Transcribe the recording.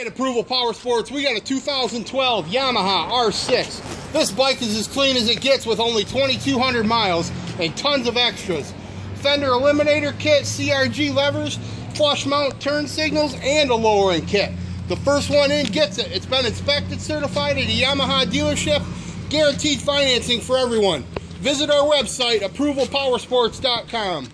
At Approval Power Sports, we got a 2012 Yamaha R6. This bike is as clean as it gets with only 2,200 miles and tons of extras. Fender Eliminator kit, CRG levers, flush mount turn signals, and a lowering kit. The first one in gets it. It's been inspected, certified at a Yamaha dealership, guaranteed financing for everyone. Visit our website, approvalpowersports.com.